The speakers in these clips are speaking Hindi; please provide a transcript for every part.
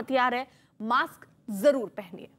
हथियार है, मास्क ज़रूर पहनिए।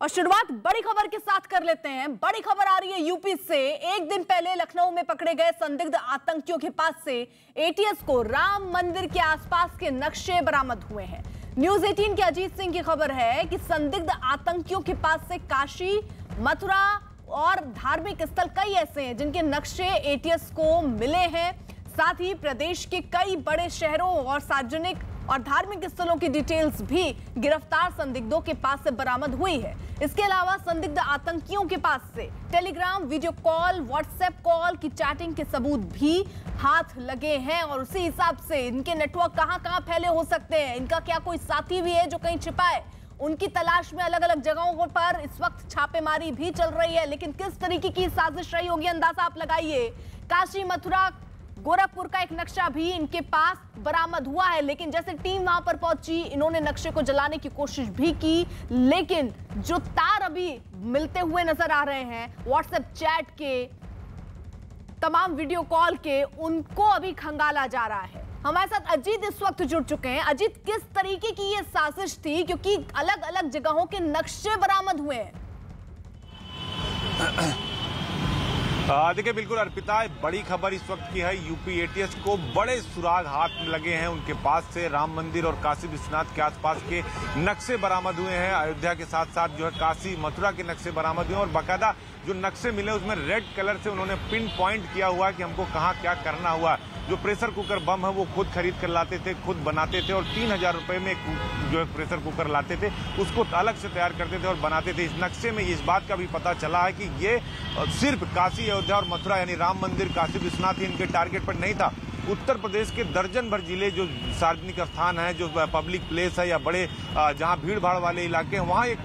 और शुरुआत बड़ी खबर के साथ कर लेते हैं। बड़ी खबर आ रही है यूपी से। एक दिन पहले लखनऊ में पकड़े गए संदिग्ध आतंकियों के पास से एटीएस को राम मंदिर के आसपास के नक्शे बरामद हुए हैं। न्यूज़ 18 के अजीत सिंह की खबर है कि संदिग्ध आतंकियों के पास से काशी, मथुरा और धार्मिक स्थल कई ऐसे हैं जिनके नक्शे एटीएस को मिले हैं। साथ ही प्रदेश के कई बड़े शहरों और सार्वजनिक और धार्मिक स्थलों की डिटेल्स भी गिरफ़्तार संदिग्धों के पास से बरामद हुई है। इसके अलावा संदिग्ध आतंकियों के पास से Telegram, video call, WhatsApp call की चैटिंग के सबूत भी हाथ लगे हैं और उसी हिसाब से इनके नेटवर्क कहाँ कहाँ फैले हो सकते हैं? इनका क्या कोई साथी भी है जो कहीं छिपा है? उनकी तलाश में अलग अलग जगहों पर इस वक्त छापेमारी भी चल रही है, लेकिन किस तरीके की साजिश रही होगी? अंदाज़ा आप लगाइए। काशी, मथुरा गोरखपुर का एक नक्शा भी इनके पास बरामद हुआ है, लेकिन जैसे टीम वहाँ पर पहुँची, इन्होंने नक्शे को जलाने की कोशिश भी की, लेकिन जो तार अभी मिलते हुए नज़र आ रहे हैं व्हाट्सएप चैट के, तमाम वीडियो कॉल के, उनको अभी खंगाला जा रहा है। हमारे साथ अजीत इस वक्त जुड़ चुके हैं। अजीत, किस तरीके की ये साजिश थी? क्योंकि अलग अलग जगहों के नक्शे बरामद हुए हैं। देखिए बिल्कुल अर्पिता बड़ी खबर इस वक्त की है, यूपी एटीएस को बड़े सुराग हाथ में लगे हैं उनके पास से। राम मंदिर और काशी विश्वनाथ के आसपास के नक्शे बरामद हुए हैं। अयोध्या के साथ साथ जो है काशी मथुरा के नक्शे बरामद हुए हैं और बाकायदा जो नक्शे मिले उसमें रेड कलर से उन्होंने पिन पॉइंट किया हुआ कि हमको कहाँ क्या करना हुआ। जो प्रेशर कुकर बम है, वो खुद खरीद कर लाते थे, खुद बनाते थे और तीन हज़ार रुपये में जो है प्रेशर कुकर लाते थे, उसको अलग से तैयार करते थे और बनाते थे। इस नक्शे में इस बात का भी पता चला है कि ये सिर्फ़ काशी अयोध्या और मथुरा, यानी राम मंदिर, काशी विश्वनाथ इनके टारगेट पर नहीं था। उत्तर प्रदेश के दर्जन भर ज़िले जो सार्वजनिक स्थान है, जो पब्लिक प्लेस है या बड़े जहाँ भीड़ भाड़ वाले इलाके हैं, वहाँ एक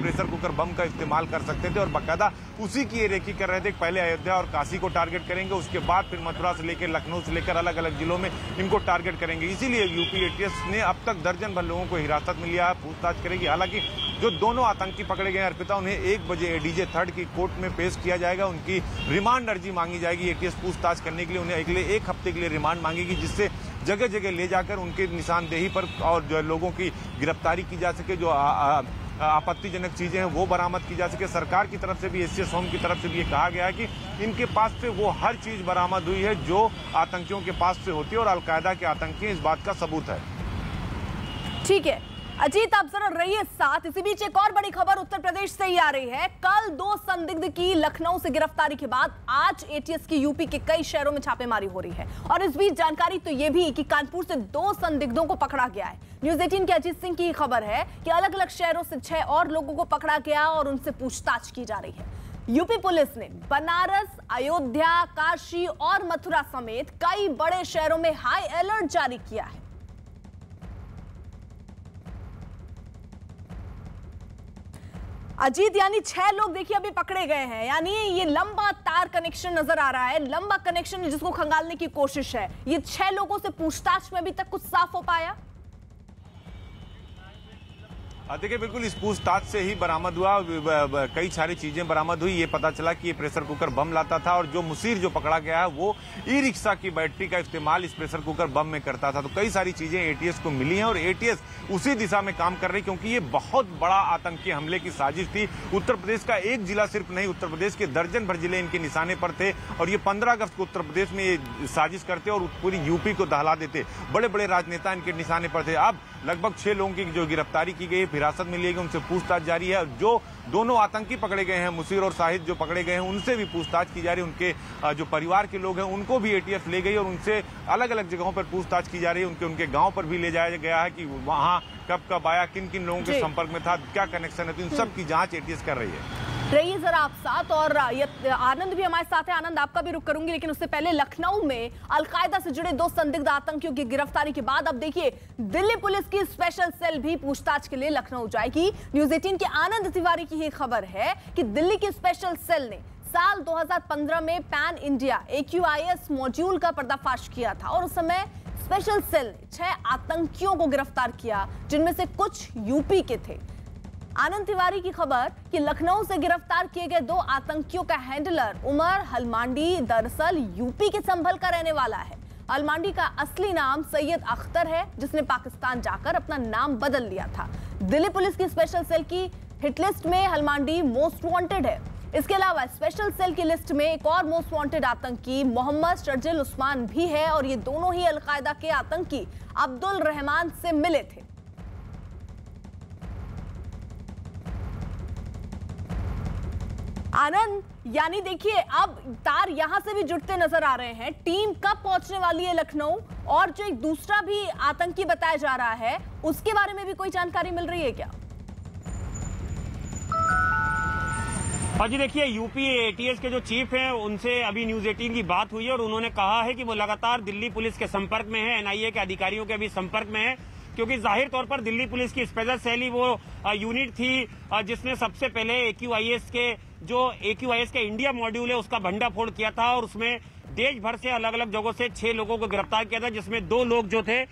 प्रेशर कुकर बम का इस्तेमाल कर सकते थे और बाकायदा उसी की ये रेखी कर रहे थे। पहले अयोध्या और काशी को टारगेट करेंगे, उसके बाद फिर मथुरा से लेकर लखनऊ से लेकर अलग अलग जिलों में इनको टारगेट करेंगे। इसीलिए यूपी एटीएस ने अब तक दर्जन भर लोगों को हिरासत में लिया है, पूछताछ करेगी। हालाँकि जो दोनों आतंकी पकड़े गए अर्पिता, उन्हें एक बजे एडीजे थर्ड की कोर्ट में पेश किया जाएगा। उनकी रिमांड अर्जी मांगी जाएगी। एटीएस पूछताछ करने के लिए उन्हें अगले एक हफ़्ते के लिए रिमांड मांगेगी, जिससे जगह जगह ले जाकर उनके निशानदेही पर और जो लोगों की गिरफ्तारी की जा सके, जो आपत्तिजनक चीज़ें हैं, वो बरामद की जा सके। सरकार की तरफ़ से भी, एस होम की तरफ़ से भी ये कहा गया है कि इनके पास से वो हर चीज़ बरामद हुई है, जो आतंकियों के पास से होती है और अलकायदा के आतंकी इस बात का सबूत है। ठीक है। अजीत, आप जरा रहिए साथ। इसी बीच एक और बड़ी खबर उत्तर प्रदेश से ही आ रही है। कल दो संदिग्ध की लखनऊ से गिरफ्तारी के बाद आज एटीएस की यूपी के कई शहरों में छापेमारी हो रही है। और इस बीच जानकारी तो यह भी कि कानपुर से दो संदिग्धों को पकड़ा गया है। न्यूज़ एटीन के अजीत सिंह की खबर है कि अलग अलग शहरों से छह और लोगों को पकड़ा गया और उनसे पूछताछ की जा रही है। यूपी पुलिस ने बनारस, अयोध्या, काशी और मथुरा समेत कई बड़े शहरों में हाई अलर्ट जारी किया है। अजीत, यानी छह लोग देखिए अभी पकड़े गए हैं। यानी ये लंबा तार कनेक्शन नज़र आ रहा है, लंबा कनेक्शन जिसको खंगालने की कोशिश है। ये छह लोगों से पूछताछ में अभी तक कुछ साफ़ हो पाया? देखिए, बिल्कुल इस पूछताछ से ही बरामद हुआ। कई सारी चीज़ें बरामद हुई। ये पता चला कि ये प्रेशर कुकर बम लाता था और जो मुसीर जो पकड़ा गया है, वो ई रिक्शा की बैटरी का इस्तेमाल इस प्रेशर कुकर बम में करता था। तो कई सारी चीज़ें एटीएस को मिली हैं और एटीएस उसी दिशा में काम कर रही क्योंकि ये बहुत बड़ा आतंकी हमले की साजिश थी। उत्तर प्रदेश का एक जिला सिर्फ़ नहीं, उत्तर प्रदेश के दर्जन भर ज़िले इनके निशाने पर थे और ये पंद्रह अगस्त को उत्तर प्रदेश में ये साजिश करते और पूरी यूपी को दहला देते। बड़े बड़े राजनेता इनके निशाने पर थे। अब लगभग छह लोगों की जो गिरफ्तारी की गई हिरासत में लिए गए उनसे पूछताछ जारी है। जो दोनों आतंकी पकड़े गए हैं मुसीर और साहिद जो पकड़े गए हैं उनसे भी पूछताछ की जा रही है। उनके जो परिवार के लोग हैं उनको भी एटीएफ ले गई और उनसे अलग अलग जगहों पर पूछताछ की जा रही है। उनके उनके गाँव पर भी ले जाया गया है कि वहाँ कब कब आया किन किन लोगों के संपर्क में था क्या कनेक्शन है तो इन सब की जाँच एटीएस कर रही है। रहिए जरा आप साथ और आनंद भी हमारे साथ है। आनंद आपका भी रुक करूँगी, लेकिन उससे पहले लखनऊ में अलकायदा से जुड़े दो संदिग्ध आतंकियों की गिरफ्तारी के बाद अब देखिए, दिल्ली पुलिस की स्पेशल सेल भी पूछताछ के लिए लखनऊ जाएगी। न्यूज़ एटीन के आनंद तिवारी की ही खबर है कि दिल्ली की स्पेशल सेल ने साल 2015 में पैन इंडिया एक्यूआईएस मॉड्यूल का पर्दाफाश किया था और उस समय स्पेशल सेल ने छह आतंकियों को गिरफ़्तार किया, जिनमें से कुछ यूपी के थे। आनंद तिवारी की खबर कि लखनऊ से गिरफ़्तार किए गए दो आतंकियों का हैंडलर उमर हलमांडी दरअसल यूपी के संभल का रहने वाला है। अलमांडी का असली नाम सैयद अख्तर है, जिसने पाकिस्तान जाकर अपना नाम बदल लिया था। दिल्ली पुलिस की स्पेशल सेल की हिटलिस्ट में हलमांडी मोस्ट वांटेड है। इसके अलावा स्पेशल सेल की लिस्ट में एक और मोस्ट वांटेड आतंकी मोहम्मद शर्जिल उस्मान भी है और ये दोनों ही अलकायदा के आतंकी अब्दुल रहमान से मिले थे। आनंद, यानी देखिए, अब तार यहाँ से भी जुड़ते नज़र आ रहे हैं। टीम कब पहुँचने वाली है लखनऊ? और जो एक दूसरा भी आतंकी बताया जा रहा है, उसके बारे में भी कोई जानकारी मिल रही है क्या? हाँ जी, देखिए, यूपी एटीएस के जो चीफ हैं, उनसे अभी न्यूज़ 18 की बात हुई है और उन्होंने कहा है कि वो लगातार दिल्ली पुलिस के संपर्क में है, एनआईए के अधिकारियों के भी संपर्क में है। क्योंकि ज़ाहिर तौर पर दिल्ली पुलिस की स्पेशल सेल वो यूनिट थी जिसने सबसे पहले एक्यूआईएस के, जो एक्यूआईएस के इंडिया मॉड्यूल है, उसका भंडाफोड़ किया था और उसमें देश भर से अलग अलग जगहों से छह लोगों को गिरफ़्तार किया था, जिसमें दो लोग जो थे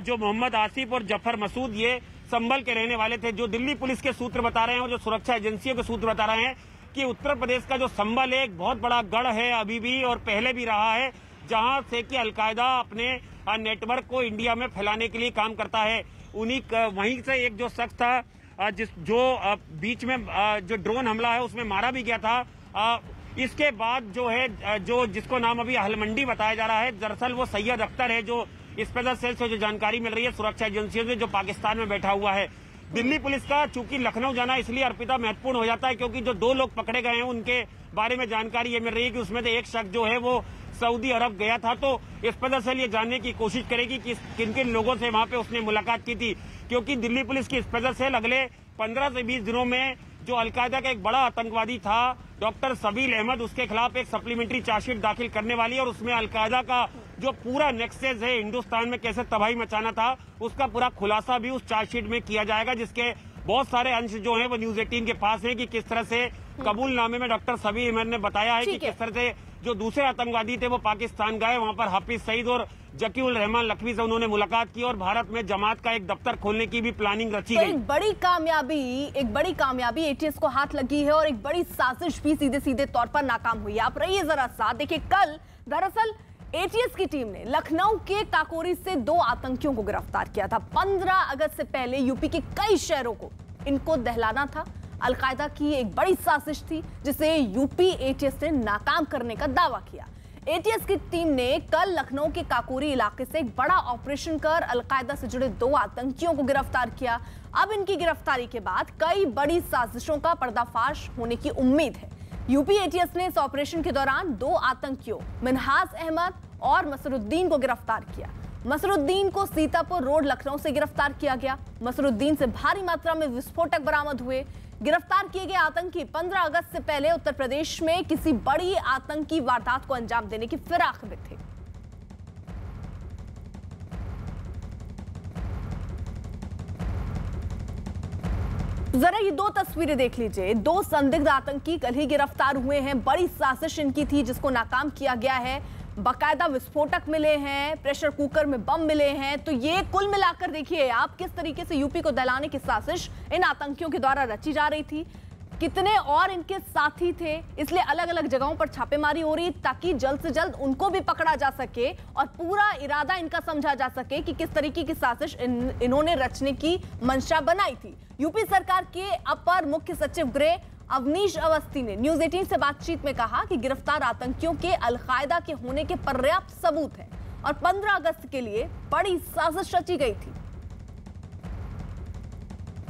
जो मोहम्मद आसिफ और ज़फ़र मसूद, ये संभल के रहने वाले थे, जो दिल्ली पुलिस के सूत्र बता रहे हैं और जो सुरक्षा एजेंसियों के सूत्र बता रहे हैं कि उत्तर प्रदेश का जो संबल है, एक बहुत बड़ा गढ़ है अभी भी और पहले भी रहा है, जहाँ से कि अलकायदा अपने नेटवर्क को इंडिया में फैलाने के लिए काम करता है। उन्हीं वहीं से एक जो शख्स था जिस, जो बीच में जो ड्रोन हमला है, उसमें मारा भी गया था। इसके बाद जो है जो, जिसको नाम अभी हलमंडी बताया जा रहा है, दरअसल वो सैयद अख्तर है, जो स्पेशल सेल से जो जानकारी मिल रही है, सुरक्षा एजेंसियों से, जो पाकिस्तान में बैठा हुआ है। दिल्ली पुलिस का, चूँकि लखनऊ जाना इसलिए अर्पिता महत्वपूर्ण हो जाता है, क्योंकि जो दो लोग पकड़े गए हैं, उनके बारे में जानकारी ये मिल रही है कि उसमें से एक शख्स जो है, वो सऊदी अरब गया था तो इस से ये जानने की कोशिश करेगी कि किन किन लोगों से वहाँ पे उसने मुलाकात की थी। क्योंकि दिल्ली पुलिस की स्पेशल सेल अगले पंद्रह से बीस दिनों में जो अलकायदा का एक बड़ा आतंकवादी था डॉक्टर सबील अहमद उसके खिलाफ एक सप्लीमेंट्री चार्जशीट दाखिल करने वाली है और उसमें अलकायदा का जो पूरा नेक्सेज है हिंदुस्तान में कैसे तबाही मचाना था उसका पूरा खुलासा भी उस चार्जशीट में किया जाएगा जिसके बहुत सारे अंश जो है वो न्यूज़ एटीन के पास है कि किस तरह से कबूलनामे में डॉक्टर सबी अहमद ने बताया है कि किस तरह से जो दूसरे आतंकवादी थे वो पाकिस्तान गए वहाँ पर हाफिज सईद और जकीउल रहमान लखवी से उन्होंने मुलाकात की और भारत में जमात का एक दफ्तर खोलने की भी प्लानिंग रची तो गई। एक बड़ी कामयाबी एक बड़ी कामयाबी एटीएस को हाथ लगी है और एक बड़ी साजिश भी सीधे सीधे तौर पर नाकाम हुई है। आप रहिए जरा साथ। देखिए कल दरअसल एटीएस की टीम ने लखनऊ के काकोरी से दो आतंकियों को गिरफ़्तार किया था। 15 अगस्त से पहले यूपी के कई शहरों को इनको दहलाना था। अलकायदा की एक बड़ी साजिश थी, जिसे यूपी एटीएस ने नाकाम करने का दावा किया। एटीएस की टीम ने कल लखनऊ के काकोरी इलाके से एक बड़ा ऑपरेशन कर अलकायदा से जुड़े दो आतंकियों को गिरफ़्तार किया। अब इनकी गिरफ्तारी के बाद कई बड़ी साजिशों का पर्दाफाश होने की उम्मीद है। यूपी एटीएस ने इस ऑपरेशन के दौरान दो आतंकियों, मिनहाज अहमद और मसरुद्दीन को गिरफ़्तार किया। मसरुद्दीन को सीतापुर रोड लखनऊ से गिरफ़्तार किया गया। मसरुद्दीन से भारी मात्रा में विस्फोटक बरामद हुए। गिरफ़्तार किए गए आतंकी 15 अगस्त से पहले उत्तर प्रदेश में किसी बड़ी आतंकी वारदात को अंजाम देने की फिराक में थे। जरा ये दो तस्वीरें देख लीजिए। दो संदिग्ध आतंकी कल ही गिरफ़्तार हुए हैं। बड़ी साजिश इनकी थी, जिसको नाकाम किया गया है। बाकायदा विस्फोटक मिले हैं प्रेशर कुकर में बम मिले हैं तो ये कुल मिलाकर देखिए आप किस तरीके से यूपी को दलाने की साजिश इन आतंकियों के द्वारा रची जा रही थी? कितने और इनके साथी थे? इसलिए अलग अलग जगहों पर छापेमारी हो रही ताकि जल्द से जल्द उनको भी पकड़ा जा सके और पूरा इरादा इनका समझा जा सके कि किस तरीके की साजिश इन, इन्होंने रचने की मंशा बनाई थी। यूपी सरकार के अपर मुख्य सचिव गृह अवनीश अवस्थी ने न्यूज़ 18 से बातचीत में कहा कि गिरफ़्तार आतंकियों के अलकायदा के होने के पर्याप्त सबूत हैं और 15 अगस्त के लिए बड़ी साजिश रची गई थी।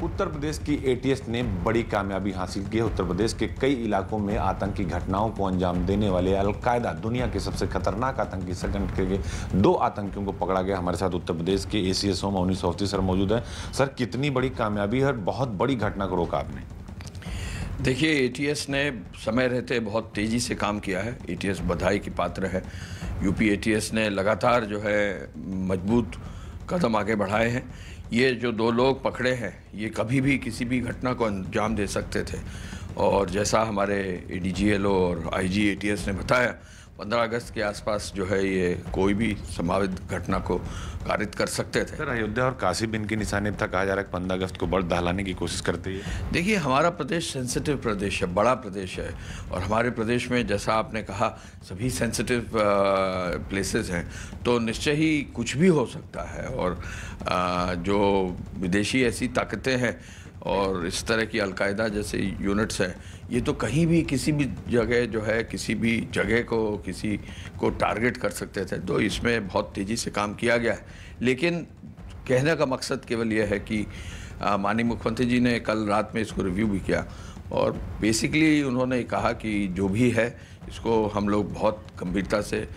उत्तर प्रदेश की एटीएस ने बड़ी कामयाबी हासिल की है। उत्तर प्रदेश के कई इलाकों में आतंकी घटनाओं को अंजाम देने वाले अलकायदा दुनिया के सबसे खतरनाक आतंकी संगठन के दो आतंकियों को पकड़ा गया। हमारे साथ उत्तर प्रदेश के A C S Awasthi sir मौजूद है। सर, कितनी बड़ी कामयाबी है और बहुत बड़ी घटना को रोका आपने? देखिए एटीएस ने समय रहते बहुत तेज़ी से काम किया है। एटीएस बधाई की पात्र है। यूपी एटीएस ने लगातार जो है, मज़बूत कदम आगे बढ़ाए हैं। ये जो दो लोग पकड़े हैं, ये कभी भी किसी भी घटना को अंजाम दे सकते थे। और जैसा हमारे ए और आईजी एटीएस ने बताया पंद्रह अगस्त के आसपास जो है ये कोई भी संभावित घटना को कारित कर सकते थे। सर अयोध्या और काशी बिन के निशाने था कहा जा रहा है पंद्रह अगस्त को बड़ दहलाने की कोशिश करती है। देखिए हमारा प्रदेश सेंसिटिव प्रदेश है बड़ा प्रदेश है और हमारे प्रदेश में जैसा आपने कहा सभी सेंसिटिव प्लेसेस हैं तो निश्चय ही कुछ भी हो सकता है और आ, जो विदेशी ऐसी ताकतें हैं और इस तरह की अलकायदा जैसे यूनिट्स हैं, ये तो कहीं भी किसी भी जगह जो है, किसी भी जगह को, किसी को टारगेट कर सकते थे तो इसमें बहुत तेज़ी से काम किया गया है। लेकिन कहने का मकसद केवल यह है कि माननीय मुख्यमंत्री जी ने कल रात में इसको रिव्यू भी किया और बेसिकली उन्होंने कहा कि जो भी है, इसको हम लोग बहुत गंभीरता से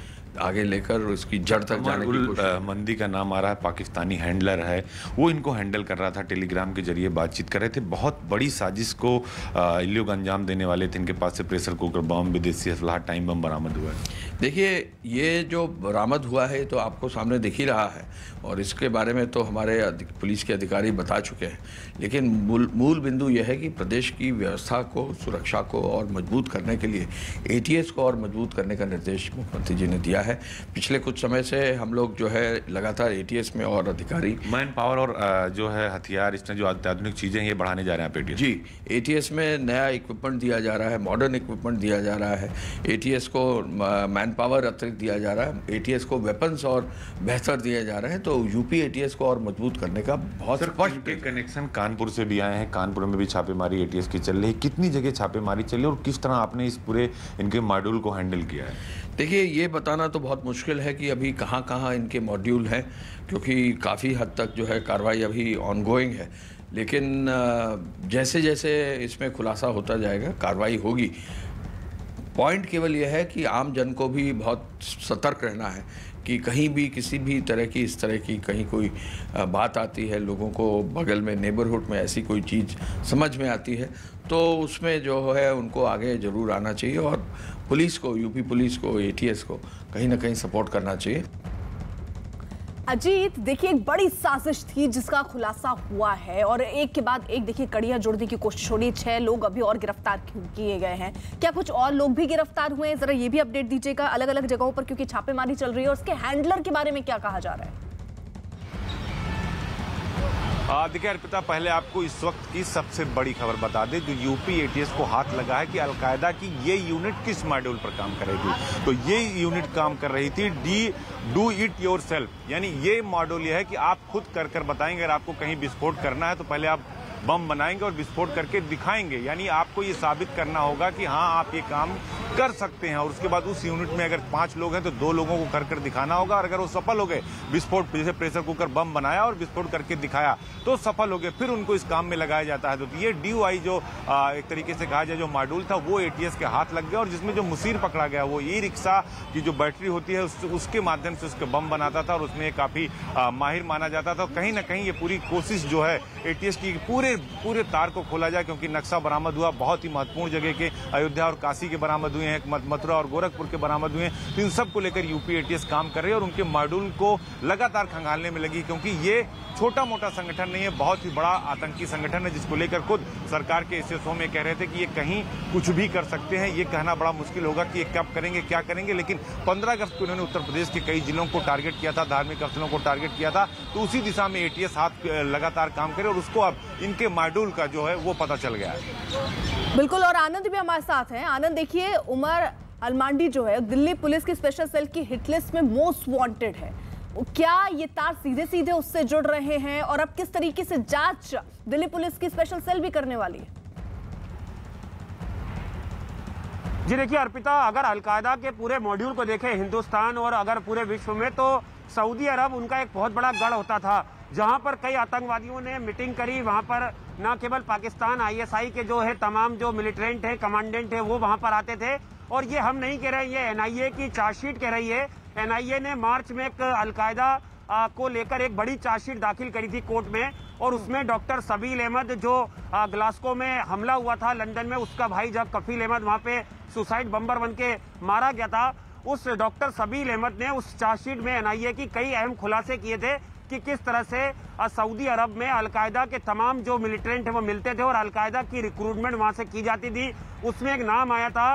आगे लेकर उसकी जड़ तक जाने की मंदी का नाम आ रहा है पाकिस्तानी हैंडलर है। वो इनको हैंडल कर रहा था टेलीग्राम के ज़रिए बातचीत कर रहे थे। बहुत बड़ी साजिश को इलियोग अंजाम देने वाले थे। इनके पास से प्रेशर कुकर बम विदेशी असलाह टाइम बम बरामद हुआ है। देखिए ये जो बरामद हुआ है तो आपको सामने दिख ही रहा है। और इसके बारे में तो हमारे पुलिस के अधिकारी बता चुके हैं। लेकिन मूल मूल बिंदु यह है कि प्रदेश की व्यवस्था को सुरक्षा को और मज़बूत करने के लिए एटीएस को और मज़बूत करने का निर्देश मुख्यमंत्री जी ने दिया है। पिछले कुछ समय से हम लोग जो है लगातार एटीएस में और अधिकारी मैन पावर और जो है हथियार इसमें जो अत्याधुनिक चीज़ें ये बढ़ाने जा रहे हैं आप जी एटीएस में नया इक्विपमेंट दिया जा रहा है मॉडर्न इक्विपमेंट दिया जा रहा है। एटीएस को मैन पावर अतिरिक्त दिया जा रहा है। एटीएस को वेपन्स और बेहतर दिए जा रहे हैं तो यूपी एटीएस को और मज़बूत करने का बहुत स्पष्ट कनेक्शन कानपुर से भी आए हैं। कानपुर में भी छापेमारी एटीएस की चल रही है। कितनी जगह छापेमारी चल रही है और किस तरह आपने इस पूरे इनके मॉड्यूल को हैंडल किया है? देखिए, ये बताना तो बहुत मुश्किल है कि अभी कहाँ कहाँ इनके मॉड्यूल हैं, क्योंकि काफ़ी हद तक जो है कार्रवाई अभी ऑनगोइंग है। लेकिन जैसे जैसे इसमें खुलासा होता जाएगा, कार्रवाई होगी। पॉइंट केवल यह है कि आम जन को भी बहुत सतर्क रहना है कि कहीं भी किसी भी तरह की, इस तरह की कहीं कोई बात आती है लोगों को बगल में नेबरहुड में ऐसी कोई चीज़ समझ में आती है तो उसमें जो है उनको आगे ज़रूर आना चाहिए और पुलिस को, यूपी पुलिस को एटीएस को कहीं ना कहीं सपोर्ट करना चाहिए। अजीत, देखिए, एक बड़ी साजिश थी जिसका खुलासा हुआ है और एक के बाद एक, देखिए, कड़ियाँ जोड़ने की कोशिश हो रही छह लोग अभी और गिरफ़्तार किए गए हैं? क्या कुछ और लोग भी गिरफ़्तार हुए हैं? जरा ये भी अपडेट दीजिएगा अलग अलग जगहों पर क्योंकि छापेमारी चल रही है और उसके हैंडलर के बारे में क्या कहा जा रहा है? देखिए अर्पिता, पहले आपको इस वक्त की सबसे बड़ी खबर बता दें, जो यूपी एटीएस को हाथ लगा है कि अलकायदा की ये यूनिट किस मॉड्यूल पर काम कर रही थी? तो ये यूनिट काम कर रही थी D, do it yourself यानी ये मॉड्यूल ये है कि आप खुद कर कर बताएँगे, अगर आपको कहीं विस्फोट करना है तो पहले आप बम बनाएँगे और विस्फोट करके दिखाएँगे। यानी आपको ये साबित करना होगा कि हाँ आप ये काम कर सकते हैं। और उसके बाद उस यूनिट में अगर पाँच लोग हैं तो दो लोगों को कर कर दिखाना होगा। और अगर वो सफल हो गए विस्फोट जैसे प्रेशर कुकर बम बनाया और विस्फोट करके दिखाया तो सफल हो गए। फिर उनको इस काम में लगाया जाता है। तो ये डी जो एक तरीके से कहा जाए जो मॉड्यूल था वो एटीएस के हाथ लग गया। और जिसमें जो मुसीर पकड़ा गया वो ई रिक्शा की जो बैटरी होती है उस, उसके माध्यम से उसके बम बनाता था और उसमें काफ़ी माहिर माना जाता था। कहीं ना कहीं ये पूरी कोशिश जो है एटीएस की पूरे पूरे तार को खोला जाए, क्योंकि नक्शा बरामद हुआ, बहुत ही महत्वपूर्ण जगह के अयोध्या और काशी के बरामद हुए हैं मथुरा और गोरखपुर के बरामद हुए हैं तो इन सबको लेकर यूपी एटीएस काम कर रही है और उनके मॉड्यूल को लगातार खंगालने में लगी, क्योंकि ये छोटा मोटा संगठन नहीं है, बहुत ही बड़ा आतंकी संगठन है, जिसको लेकर खुद सरकार के एसएसओ में कह रहे थे कि ये कहीं कुछ भी कर सकते हैं, ये कहना बड़ा मुश्किल होगा कि ये कब करेंगे, क्या करेंगे, लेकिन पंद्रह अगस्त को इन्होंने उत्तर प्रदेश के कई जिलों को टारगेट किया था, धार्मिक स्थलों को टारगेट किया था तो उसी दिशा में एटीएस हाथ लगातार काम करे और उसको अब इनके मॉड्यूल का जो है वो पता चल गया है। बिल्कुल और आनंद भी हमारे साथ हैं। आनंद देखिए उमर अलमांडी जो है दिल्ली पुलिस की स्पेशल सेल की हिटलिस्ट में मोस्ट वांटेड है। क्या ये तार सीधे सीधे उससे जुड़ रहे हैं और अब किस तरीके से जाँच दिल्ली पुलिस की स्पेशल सेल भी करने वाली है? जी देखिए अर्पिता अगर अलकायदा के पूरे मॉड्यूल को देखें हिंदुस्तान और अगर पूरे विश्व में तो सऊदी अरब उनका एक बहुत बड़ा गढ़ होता था। जहाँ पर कई आतंकवादियों ने मीटिंग करी वहाँ पर न केवल पाकिस्तान आईएसआई के जो है तमाम जो मिलिटेंट है कमांडेंट है वो वहाँ पर आते थे। और ये हम नहीं कह रहे ये एनआईए की चार्जशीट कह रही है। एनआईए ने मार्च में एक अलकायदा को लेकर एक बड़ी चार्जशीट दाखिल करी थी कोर्ट में और उसमें डॉक्टर सबील अहमद जो ग्लास्को में हमला हुआ था लंदन में उसका भाई जब कफील अहमद वहाँ पे सुसाइड बम्बर बन के मारा गया था उस डॉक्टर सबील अहमद ने उस चार्जशीट में एनआईए की कई अहम खुलासे किए थे। कि किस तरह से सऊदी अरब में अलकायदा के तमाम जो मिलिटेंट है वो मिलते थे और अलकायदा की रिक्रूटमेंट वहाँ से की जाती थी। उसमें एक नाम आया था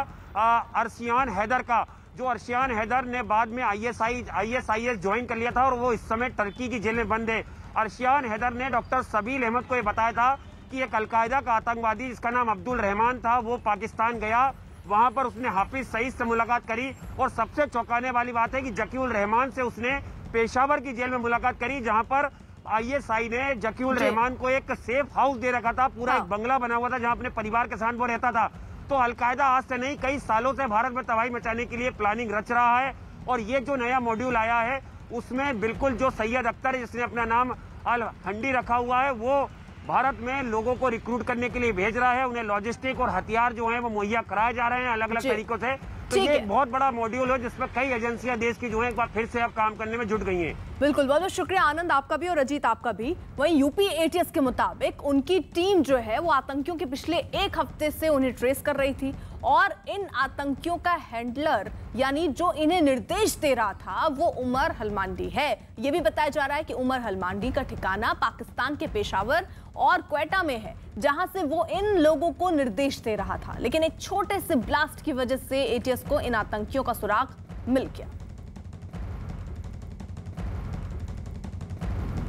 अरसियान हैदर का, जो अर्शियान हैदर ने बाद में आईएसआई आईएसआईएस ज्वाइन कर लिया था और वो इस समय टर्की की जेल में बंद है। अर्शियान हैदर ने डॉक्टर सबील अहमद को ये बताया था कि एक अलकायदा का आतंकवादी, जिसका नाम अब्दुल रहमान था, वो पाकिस्तान गया। वहाँ पर उसने हाफिज सईद से मुलाकात करी और सबसे चौंकाने वाली बात है कि जकीउल रहमान से उसने पेशावर की जेल में मुलाकात करी जहाँ पर आईएसआई ने जकीउल रहमान को एक सेफ़ हाउस दे रखा था पूरा हाँ। एक बंगला बना हुआ था जहाँ अपने परिवार के साथ वो रहता था। तो अलकायदा आज से नहीं कई सालों से भारत में तबाही मचाने के लिए प्लानिंग रच रहा है और ये जो नया मॉड्यूल आया है उसमें बिल्कुल जो सैयद अख्तर है जिसने अपना नाम अल हंडी रखा हुआ है वो भारत में लोगों को रिक्रूट करने के लिए भेज रहा है उन्हें लॉजिस्टिक और हथियार जो है वो मुहैया कराए जा रहे हैं अलग अलग तरीकों से। तो ये एक बहुत बड़ा मॉड्यूल है जिसमें कई एजेंसियाँ देश की जो है एक बार फिर से अब काम करने में जुट गई हैं। बिल्कुल, बहुत बहुत शुक्रिया आनंद आपका भी और अजीत आपका भी। वहीं यूपी एटीएस के मुताबिक उनकी टीम जो है, वो आतंकियों के पिछले एक हफ़्ते से उन्हें ट्रेस कर रही थी और इन आतंकियों का हैंडलर यानी जो इन्हें निर्देश दे रहा था, वो उमर हलमांडी है। ये भी बताया जा रहा है कि उमर हलमांडी का ठिकाना पाकिस्तान के पेशावर और क्वेटा में है, जहाँ से वो इन लोगों को निर्देश दे रहा था। लेकिन एक छोटे से ब्लास्ट की वजह से एटीएस को इन आतंकियों का सुराग मिल गया।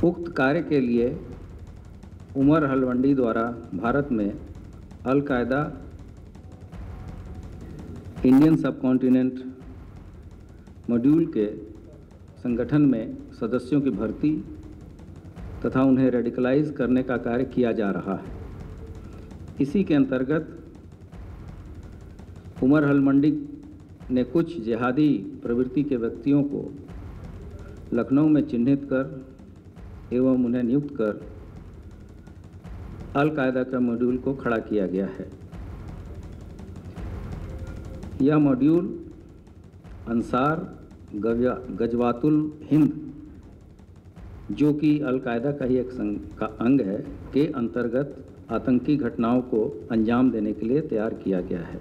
उक्त कार्य के लिए उमर हलवंडी द्वारा भारत में अल कायदा इंडियन सबकॉन्टिनेंट मॉड्यूल के संगठन में सदस्यों की भर्ती तथा उन्हें रेडिकलाइज करने का कार्य किया जा रहा है। इसी के अंतर्गत उमर हलमंडी ने कुछ जिहादी प्रवृत्ति के व्यक्तियों को लखनऊ में चिन्हित कर एवं उन्हें नियुक्त कर अलकायदा का मॉड्यूल को खड़ा किया गया है। यह मॉड्यूल अंसार गजवातुल हिंद, जो कि अलकायदा का ही एक का अंग है, के अंतर्गत आतंकी घटनाओं को अंजाम देने के लिए तैयार किया गया है।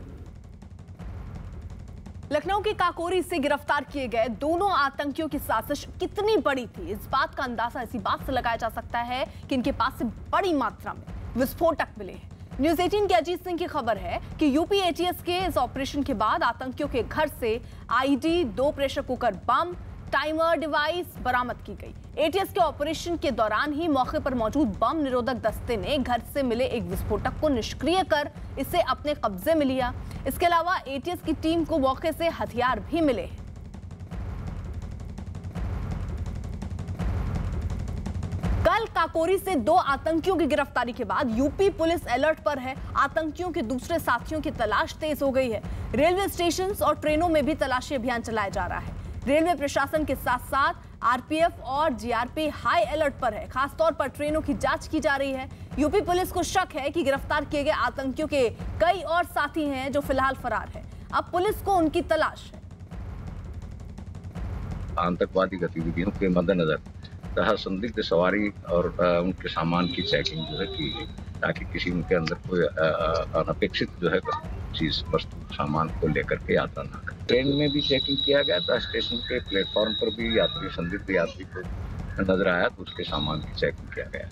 लखनऊ के काकोरी से गिरफ़्तार किए गए दोनों आतंकियों की साजिश कितनी बड़ी थी? इस बात का अंदाज़ा इसी बात से लगाया जा सकता है कि इनके पास से बड़ी मात्रा में विस्फोटक मिले हैं। न्यूज़ 18 के अजीत सिंह की खबर है कि यूपी एटीएस के इस ऑपरेशन के बाद आतंकियों के घर से आईडी दो pressure cooker, bomb timer device बरामद की गई। एटीएस के ऑपरेशन के दौरान ही मौके पर मौजूद बम निरोधक दस्ते ने घर से मिले एक विस्फोटक को निष्क्रिय कर इसे अपने कब्जे में लिया। इसके अलावा एटीएस की टीम को मौके से हथियार भी मिले कल काकोरी से दो आतंकियों की गिरफ्तारी के बाद यूपी पुलिस अलर्ट पर है। आतंकियों के दूसरे साथियों की तलाश तेज हो गई है। रेलवे स्टेशन और ट्रेनों में भी तलाशी अभियान चलाया जा रहा है। रेलवे प्रशासन के साथ साथ आरपीएफ और जीआरपी हाई अलर्ट पर है। खासतौर पर ट्रेनों की जाँच की जा रही है। यूपी पुलिस को शक है कि गिरफ़्तार किए गए आतंकियों के कई और साथी हैं जो फ़िलहाल फरार है। अब पुलिस को उनकी तलाश है। आतंकवादी गतिविधियों के मद्देनजर संदिग्ध सवारी और उनके सामान की चेकिंग जो है की गई। ताकि किसी उनके अंदर कोई अनपेक्षित जो है चीज़, वस्तु, सामान को लेकर के यात्रा न करें। ट्रेन में भी चेकिंग किया गया था, स्टेशन के प्लेटफॉर्म पर भी यात्री, संदिग्ध यात्री को नज़र आया तो उसके सामान की चेकिंग किया गया।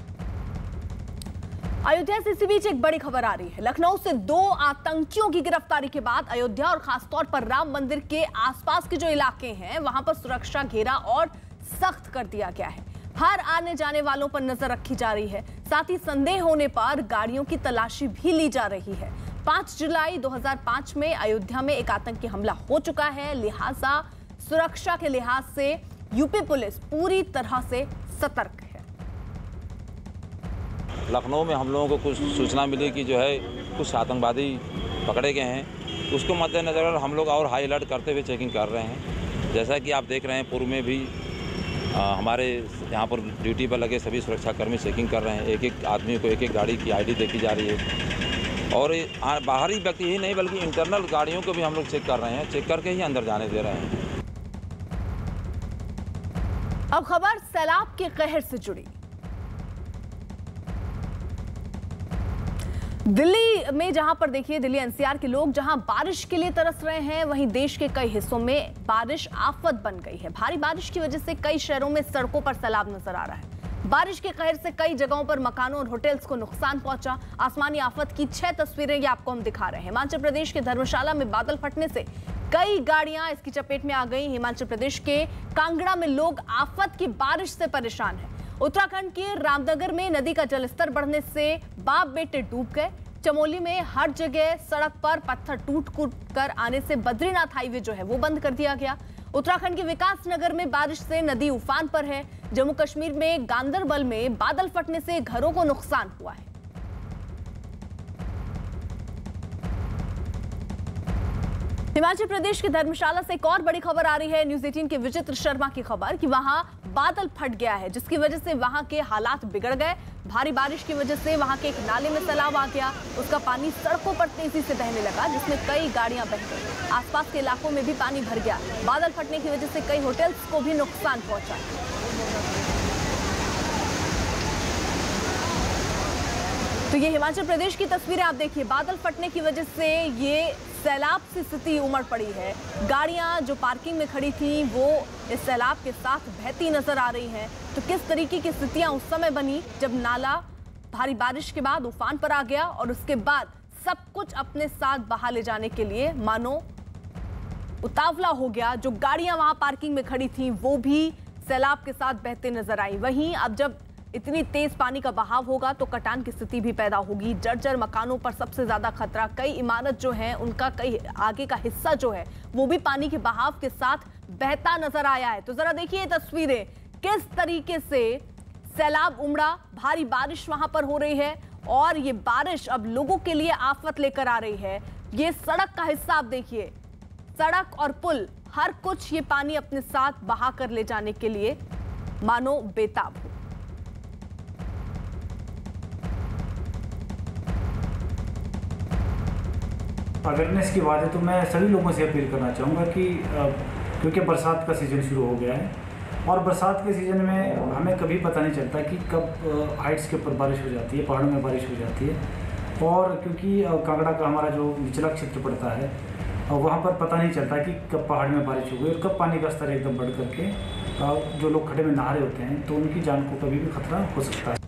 अयोध्या से इसी बीच एक बड़ी खबर आ रही है। लखनऊ से दो आतंकियों की गिरफ्तारी के बाद अयोध्या और खासतौर पर राम मंदिर के आसपास के जो इलाके हैं, वहाँ पर सुरक्षा घेरा और सख्त कर दिया गया है। हर आने जाने वालों पर नज़र रखी जा रही है। साथ ही संदेह होने पर गाड़ियों की तलाशी भी ली जा रही है। 5 जुलाई 2005 में अयोध्या में एक आतंकी हमला हो चुका है। लिहाजा सुरक्षा के लिहाज से यूपी पुलिस पूरी तरह से सतर्क है। लखनऊ में हम लोगों को कुछ सूचना मिली कि जो है कुछ आतंकवादी पकड़े गए हैं। उसको मद्देनज़र हम लोग और हाई अलर्ट करते हुए चेकिंग कर रहे हैं। जैसा कि आप देख रहे हैं, पूर्व में भी हमारे यहाँ पर ड्यूटी पर लगे सभी सुरक्षाकर्मी चेकिंग कर रहे हैं। एक एक आदमी को एक एक गाड़ी की आईडी देखी जा रही है। और बाहरी व्यक्ति ही नहीं, बल्कि इंटरनल गाड़ियों को भी हम लोग चेक कर रहे हैं। चेक करके ही अंदर जाने दे रहे हैं। अब खबर सैलाब के कहर से जुड़ी। दिल्ली में जहाँ पर देखिए, दिल्ली एनसीआर के लोग जहाँ बारिश के लिए तरस रहे हैं, वहीं देश के कई हिस्सों में बारिश आफत बन गई है। भारी बारिश की वजह से कई शहरों में सड़कों पर सैलाब नज़र आ रहा है। बारिश के कहर से कई जगहों पर मकानों और होटल्स को नुकसान पहुँचा। आसमानी आफत की छह तस्वीरें ये आपको हम दिखा रहे हैं। हिमाचल प्रदेश के धर्मशाला में बादल फटने से कई गाड़ियाँ इसकी चपेट में आ गई। हिमाचल प्रदेश के कांगड़ा में लोग आफत की बारिश से परेशान हैं। उत्तराखंड के रामनगर में नदी का जलस्तर बढ़ने से बाप बेटे डूब गए। चमोली में हर जगह सड़क पर पत्थर टूट कूट कर आने से बद्रीनाथ हाईवे जो है वो बंद कर दिया गया। उत्तराखंड के विकास नगर में बारिश से नदी उफान पर है। जम्मू कश्मीर में गांदरबल में बादल फटने से घरों को नुकसान हुआ है। हिमाचल प्रदेश के धर्मशाला से एक और बड़ी खबर आ रही है। न्यूज़ 18 के विचित्र शर्मा की खबर कि वहाँ बादल फट गया है, जिसकी वजह से वहाँ के हालात बिगड़ गए। भारी बारिश की वजह से वहाँ के एक नाले में सैलाब आ गया। उसका पानी सड़कों पर तेज़ी से बहने लगा, जिसमें कई गाड़ियाँ बह गई। आसपास के इलाकों में भी पानी भर गया। बादल फटने की वजह से कई होटल्स को भी नुकसान पहुँचा। तो ये हिमाचल प्रदेश की तस्वीरें आप देखिए। बादल फटने की वजह से ये सैलाब से स्थिति उमड़ पड़ी है। गाड़ियाँ जो पार्किंग में खड़ी थी, वो इस सैलाब के साथ बहती नज़र आ रही हैं। तो किस तरीके की स्थितियाँ उस समय बनी जब नाला भारी बारिश के बाद उफान पर आ गया और उसके बाद सब कुछ अपने साथ बहा ले जाने के लिए मानो उतावला हो गया। जो गाड़ियाँ वहाँ पार्किंग में खड़ी थी, वो भी सैलाब के साथ बहते नज़र आई। वहीं अब जब इतनी तेज पानी का बहाव होगा तो कटान की स्थिति भी पैदा होगी। जर्जर मकानों पर सबसे ज़्यादा खतरा, कई इमारत जो है, उनका कई आगे का हिस्सा जो है, वो भी पानी के बहाव के साथ बहता नज़र आया है। तो जरा देखिए तस्वीरें, किस तरीके से सैलाब उमड़ा, भारी बारिश वहाँ पर हो रही है और ये बारिश अब लोगों के लिए आफत लेकर आ रही है। ये सड़क का हिस्सा आप देखिए, सड़क और पुल, हर कुछ ये पानी अपने साथ बहा कर ले जाने के लिए मानो बेताब हो। अवेयरनेस की बात है तो मैं सभी लोगों से अपील करना चाहूँगा कि क्योंकि बरसात का सीज़न शुरू हो गया है और बरसात के सीज़न में हमें कभी पता नहीं चलता कि कब हाइट्स के ऊपर बारिश हो जाती है पहाड़ों में बारिश हो जाती है। और क्योंकि कांगड़ा का हमारा जो निचला क्षेत्र पड़ता है अ, वहाँ पर पता नहीं चलता कि कब पहाड़ में बारिश हो गई और कब पानी का स्तर एकदम बढ़ करके जो लोग खड़े में नहा रहे होते हैं तो उनकी जान को कभी भी खतरा हो सकता है।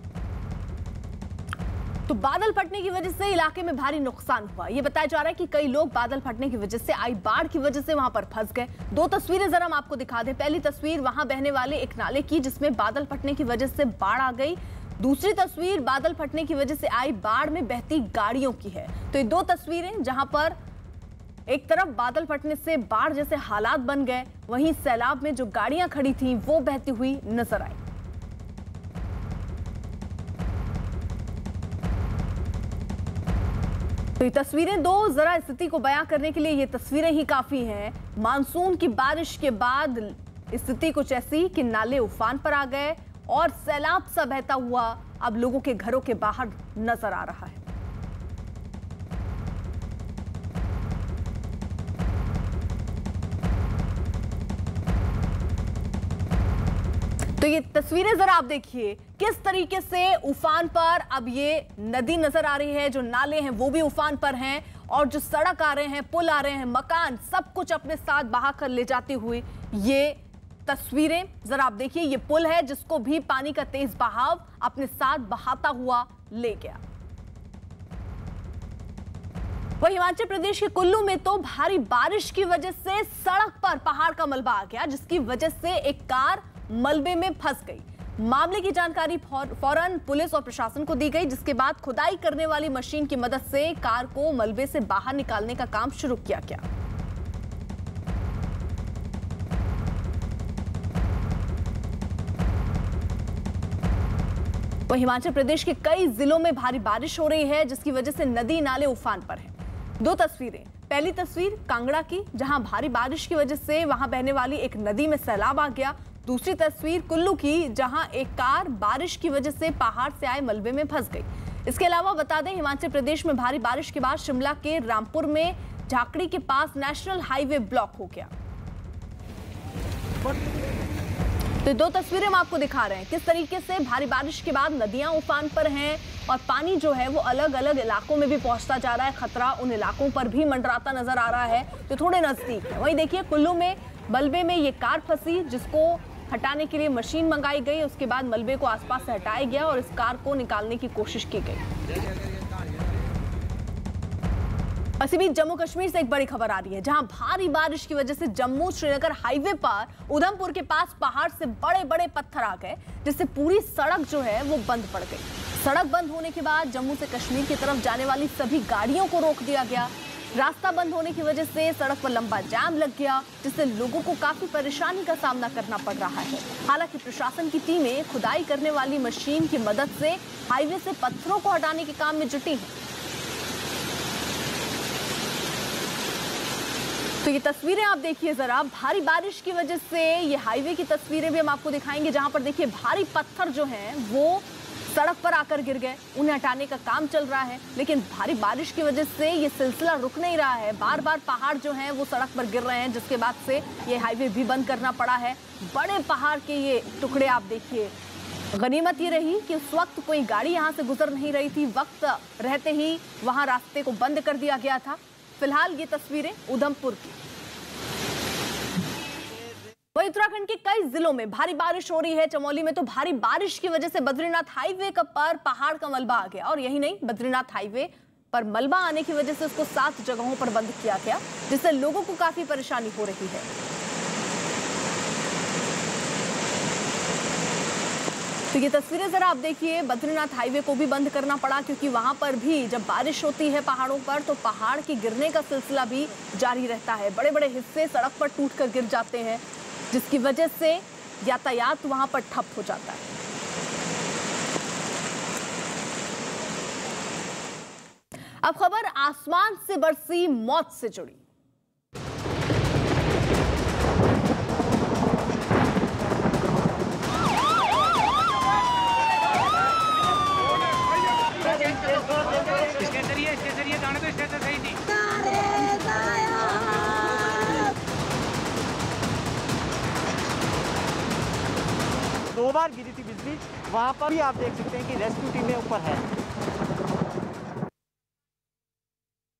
तो बादल फटने की वजह से इलाके में भारी नुकसान हुआ। ये बताया जा रहा है कि कई लोग बादल फटने की वजह से, आई बाढ़ की वजह से वहाँ पर फंस गए। दो तस्वीरें जरा हम आपको दिखा दें। पहली तस्वीर वहाँ बहने वाले एक नाले की, जिसमें बादल फटने की वजह से बाढ़ आ गई। दूसरी तस्वीर बादल फटने की वजह से आई बाढ़ में बहती गाड़ियों की है। तो ये दो तस्वीरें जहाँ पर एक तरफ़ बादल फटने से बाढ़ जैसे हालात बन गए, वहीं सैलाब में जो गाड़ियाँ खड़ी थी, वो बहती हुई नज़र आई। तो ये तस्वीरें दो जरा स्थिति को बयां करने के लिए ये तस्वीरें ही काफ़ी हैं। मानसून की बारिश के बाद स्थिति कुछ ऐसी कि नाले उफान पर आ गए और सैलाब सा बहता हुआ अब लोगों के घरों के बाहर नज़र आ रहा है। तो ये तस्वीरें जरा आप देखिए, किस तरीके से उफान पर अब ये नदी नज़र आ रही है, जो नाले हैं वो भी उफान पर हैं, और जो सड़क आ रहे हैं, पुल आ रहे हैं, मकान, सब कुछ अपने साथ बहा कर ले जाते हुए ये तस्वीरें, जरा आप देखिए, ये पुल है जिसको भी पानी का तेज बहाव अपने साथ बहाता हुआ ले गया। वही हिमाचल प्रदेश के कुल्लू में तो भारी बारिश की वजह से सड़क पर पहाड़ का मलबा आ गया, जिसकी वजह से एक कार मलबे में फंस गई। मामले की जानकारी फ़ौरन पुलिस और प्रशासन को दी गई, जिसके बाद खुदाई करने वाली मशीन की मदद से कार को मलबे से बाहर निकालने का काम शुरू किया गया। वहीं हिमाचल प्रदेश के कई जिलों में भारी बारिश हो रही है, जिसकी वजह से नदी नाले उफान पर हैं। दो तस्वीरें। पहली तस्वीर कांगड़ा की, जहाँ भारी बारिश की वजह से वहाँ बहने वाली एक नदी में सैलाब आ गया दूसरी तस्वीर कुल्लू की, जहाँ एक कार बारिश की वजह से पहाड़ से आए मलबे में फंस गई। इसके अलावा बता दें, हिमाचल प्रदेश में भारी बारिश के बाद शिमला के रामपुर में झाकड़ी के पास नेशनल हाईवे ब्लॉक हो गया। तो दो तस्वीरें हम आपको दिखा रहे हैं। किस तरीके से भारी बारिश के बाद नदियाँ उफान पर हैं और पानी जो है वो अलग अलग इलाकों में भी पहुँचता जा रहा है। खतरा उन इलाकों पर भी मंडराता नज़र आ रहा है, जो थोड़े नज़दीक है। वहीं देखिए, कुल्लू में मलबे में ये कार फंसी, जिसको हटाने के लिए मशीन मंगाई गई, उसके बाद मलबे को आसपास से हटाया गया और इस कार को निकालने की कोशिश की गई। इसी बीच जम्मू कश्मीर से एक बड़ी खबर आ रही है, जहाँ भारी बारिश की वजह से जम्मू श्रीनगर हाईवे पर उधमपुर के पास पहाड़ से बड़े बड़े पत्थर आ गए, जिससे पूरी सड़क जो है वो बंद पड़ गई। सड़क बंद होने के बाद जम्मू से कश्मीर की तरफ़ जाने वाली सभी गाड़ियों को रोक दिया गया। रास्ता बंद होने की वजह से सड़क पर लंबा जाम लग गया, जिससे लोगों को काफ़ी परेशानी का सामना करना पड़ रहा है। हालाँकि प्रशासन की टीमें खुदाई करने वाली मशीन की मदद से हाईवे से पत्थरों को हटाने के काम में जुटी हैं। तो ये तस्वीरें आप देखिए जरा। भारी बारिश की वजह से ये हाईवे की तस्वीरें भी हम आपको दिखाएँगे, जहाँ पर देखिए भारी पत्थर जो हैं, वो सड़क पर आकर गिर गए। उन्हें हटाने का काम चल रहा है, लेकिन भारी बारिश की वजह से ये सिलसिला रुक नहीं रहा है। बार बार पहाड़ जो हैं, वो सड़क पर गिर रहे हैं, जिसके बाद से ये हाईवे भी बंद करना पड़ा है। बड़े पहाड़ के ये टुकड़े आप देखिए। गनीमत ये रही कि उस वक्त कोई गाड़ी यहाँ से गुजर नहीं रही थी। वक्त रहते ही वहाँ रास्ते को बंद कर दिया गया था। फ़िलहाल ये तस्वीरें उधमपुर की। वहीं उत्तराखंड के कई जिलों में भारी बारिश हो रही है। चमोली में तो भारी बारिश की वजह से बद्रीनाथ हाईवे का पर पहाड़ का मलबा आ गया। और यही नहीं, बद्रीनाथ हाईवे पर मलबा आने की वजह से उसको सात जगहों पर बंद किया गया, जिससे लोगों को काफ़ी परेशानी हो रही है। तो ये तस्वीरें जरा आप देखिए, बद्रीनाथ हाईवे को भी बंद करना पड़ा, क्योंकि वहाँ पर भी जब बारिश होती है पहाड़ों पर तो पहाड़ के गिरने का सिलसिला भी जारी रहता है। बड़े बड़े हिस्से सड़क पर टूट कर गिर जाते हैं। जिसकी वजह से यातायात वहाँ पर ठप हो जाता है। अब खबर आसमान से बरसी, मौत से जुड़ी। इसके ज़रिए इसके ज़रिए जाने तो स्टेशन सही बार गिरी थी बिजली, वहाँ पर भी आप देख सकते हैं कि रेस्क्यू टीमें ऊपर है।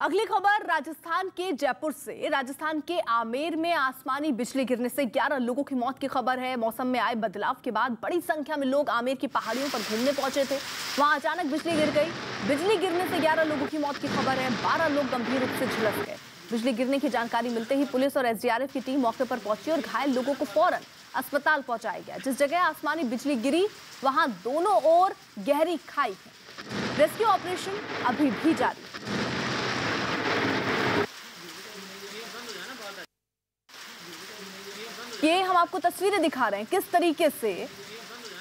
अगली खबर, राजस्थान के जयपुर से। राजस्थान के आमेर में आसमानी बिजली गिरने से 11 लोगों की मौत की खबर है। मौसम में आए बदलाव के बाद बड़ी संख्या में लोग आमेर की पहाड़ियों पर घूमने पहुँचे थे। वहाँ अचानक बिजली गिर गई। बिजली गिरने से 11 लोगों की मौत की खबर है। 12 लोग गंभीर रूप से झुलस गए। बिजली गिरने की जानकारी मिलते ही पुलिस और एसडीआरएफ की टीम मौके पर पहुँची और घायल लोगों को फ़ौरन अस्पताल पहुँचाया गया। जिस जगह आसमानी बिजली गिरी, वहाँ दोनों ओर गहरी खाई है। रेस्क्यू ऑपरेशन अभी भी जारी। ये हम आपको तस्वीरें दिखा रहे हैं। किस तरीके से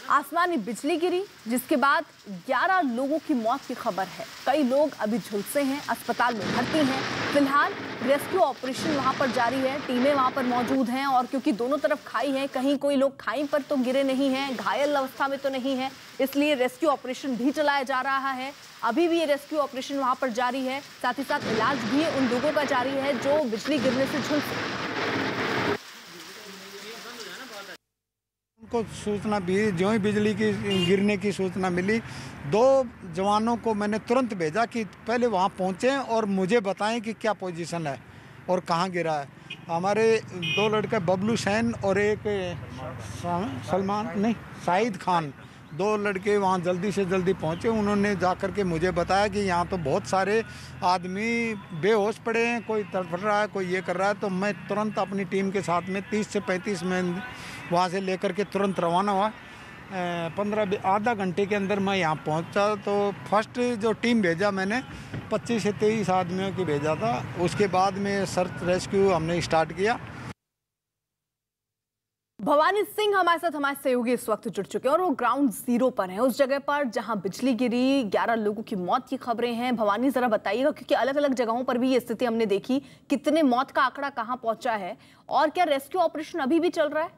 आसमानी बिजली गिरी, जिसके बाद 11 लोगों की मौत की खबर है। कई लोग अभी झुलसे हैं, अस्पताल में भर्ती हैं। फ़िलहाल रेस्क्यू ऑपरेशन वहाँ पर जारी है, टीमें वहाँ पर मौजूद हैं और क्योंकि दोनों तरफ़ खाई है, कहीं कोई लोग खाई पर तो गिरे नहीं हैं, घायल अवस्था में तो नहीं है, इसलिए रेस्क्यू ऑपरेशन भी चलाया जा रहा है। अभी भी ये रेस्क्यू ऑपरेशन वहाँ पर जारी है, साथ ही साथ इलाज भी उन लोगों का जारी है जो बिजली गिरने से झुलसे। उनको सूचना भी जो ही बिजली की, गिरने की सूचना मिली, दो जवानों को मैंने तुरंत भेजा कि पहले वहाँ पहुँचें और मुझे बताएँ कि क्या पोजीशन है और कहाँ गिरा है। हमारे दो लड़के, बबलू सैन और एक सलमान, नहीं शाहिद खान, दो लड़के वहाँ जल्दी से जल्दी पहुँचे। उन्होंने जा कर के मुझे बताया कि यहाँ तो बहुत सारे आदमी बेहोश पड़े हैं, कोई तड़फड़ रहा है, कोई ये कर रहा है। तो मैं तुरंत अपनी टीम के साथ में 30 से 35 में वहाँ से लेकर के तुरंत रवाना हुआ। पंद्रह आधा घंटे के अंदर मैं यहाँ पहुँचा। तो फ़र्स्ट जो टीम भेजा मैंने 25 से 23 आदमियों की भेजा था। उसके बाद में सर्च रेस्क्यू हमने स्टार्ट किया। भवानी सिंह हमारे साथ हमारे सहयोगी इस वक्त जुड़ चुके हैं और वो ग्राउंड ज़ीरो पर हैं। उस जगह पर जहाँ बिजली गिरी 11 लोगों की मौत की खबरें हैं। भवानी, जरा बताइएगा, क्योंकि अलग अलग जगहों पर भी ये स्थिति हमने देखी। कितने मौत का आंकड़ा कहाँ पहुँचा है? और क्या रेस्क्यू ऑपरेशन अभी भी चल रहा है?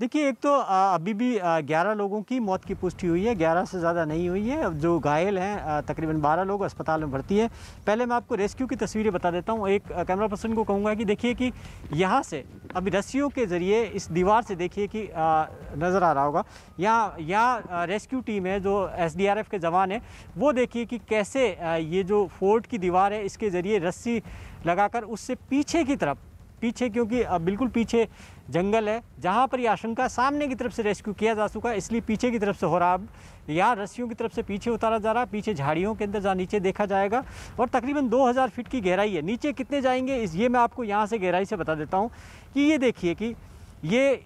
देखिए, एक तो अभी भी ग्यारह लोगों की मौत की पुष्टि हुई है। ग्यारह से ज़्यादा नहीं हुई है। जो घायल हैं तकरीबन बारह लोग अस्पताल में भर्ती है। पहले मैं आपको रेस्क्यू की तस्वीरें बता देता हूँ। एक कैमरा पर्सन को कहूँगा कि देखिए कि यहाँ से, अभी रस्सियों के ज़रिए इस दीवार से देखिए कि नज़र आ रहा होगा। यहाँ यहाँ रेस्क्यू टीम है, जो एसडीआरएफ के जवान हैं, वो देखिए कि कैसे ये जो फोर्ट की दीवार है, इसके ज़रिए रस्सी लगाकर उससे पीछे की तरफ़, पीछे क्योंकि बिल्कुल पीछे जंगल है, जहाँ पर ये आशंका सामने की तरफ़ से रेस्क्यू किया जा चुका है, इसलिए पीछे की तरफ़ से हो रहा अब यहाँ रस्सियों की तरफ़ से पीछे उतारा जा रहा है, पीछे झाड़ियों के अंदर जहाँ नीचे देखा जाएगा। और तकरीबन 2000 फीट की गहराई है। नीचे कितने जाएँगे, इस, ये मैं आपको यहाँ से गहराई से बता देता हूँ कि ये देखिए कि ये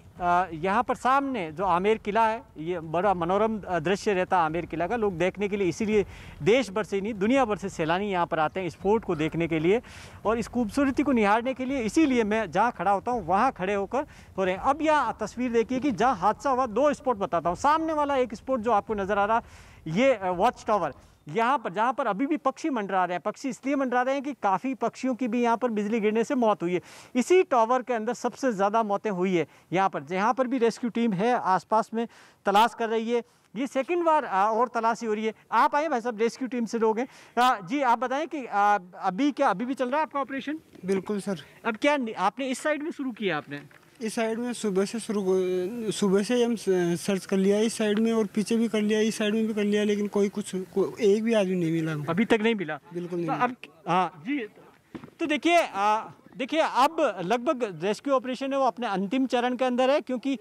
यहाँ पर सामने जो आमेर किला है, ये बड़ा मनोरम दृश्य रहता है आमेर किला का। लोग देखने के लिए इसीलिए देश भर से नहीं दुनिया भर से सैलानी यहाँ पर आते हैं इस फोर्ट को देखने के लिए और इस खूबसूरती को निहारने के लिए। इसीलिए मैं जहाँ खड़ा होता हूँ, वहाँ खड़े होकर हो रहे हैं। अब यहाँ तस्वीर देखिए कि जहाँ हादसा हुआ, दो स्पॉट बताता हूँ। सामने वाला एक स्पॉट जो आपको नज़र आ रहा, ये वॉच टावर यहाँ पर जहाँ पर अभी भी पक्षी मंडरा रहे हैं पक्षी इसलिए मंडरा रहे हैं कि काफ़ी पक्षियों की भी यहाँ पर बिजली गिरने से मौत हुई है। इसी टावर के अंदर सबसे ज़्यादा मौतें हुई है यहाँ पर जहाँ पर भी रेस्क्यू टीम है आसपास में तलाश कर रही है। ये सेकंड बार और तलाशी हो रही है। आप आए भाई साहब रेस्क्यू टीम से लोग हैं। जी आप बताएँ कि आ, अभी क्या अभी भी चल रहा है आपका ऑपरेशन? बिल्कुल सर। अब क्या आपने इस साइड में शुरू किया आपने? इस साइड में सुबह से शुरू सुबह से हम सर्च कर लिया इस साइड में और पीछे भी कर लिया इस साइड में भी कर लिया लेकिन कोई कुछ को, एक भी आदमी नहीं मिला अभी तक नहीं मिला? बिल्कुल नहीं तो अब हाँ जी। तो देखिए देखिए अब लगभग रेस्क्यू ऑपरेशन है वो अपने अंतिम चरण के अंदर है क्योंकि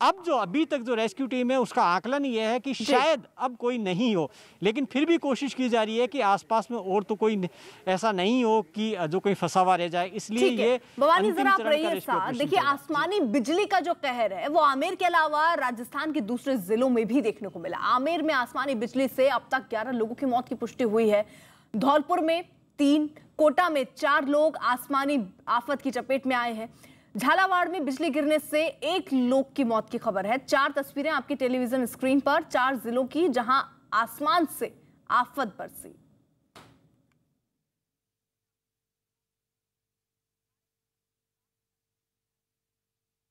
अब जो अभी तक जो रेस्क्यू टीम है उसका आकलन ये है कि शायद अब कोई नहीं हो। लेकिन फिर भी कोशिश की जा रही है कि आसपास में और तो कोई ऐसा नहीं हो कि जो कोई फंसा हुआ रह जाए। इसलिए ये भवानी जरा आप रहिए साथ। देखिए आसमानी बिजली का जो कहर है वो आमेर के अलावा राजस्थान के दूसरे जिलों में भी देखने को मिला। आमेर में आसमानी बिजली से अब तक ग्यारह लोगों की मौत की पुष्टि हुई है। धौलपुर में तीन कोटा में चार लोग आसमानी आफत की चपेट में आए हैं। झालावाड़ में बिजली गिरने से एक लोग की मौत की खबर है। चार तस्वीरें आपकी टेलीविज़न स्क्रीन पर, चार जिलों की, जहाँ आसमान से आफत बरसी।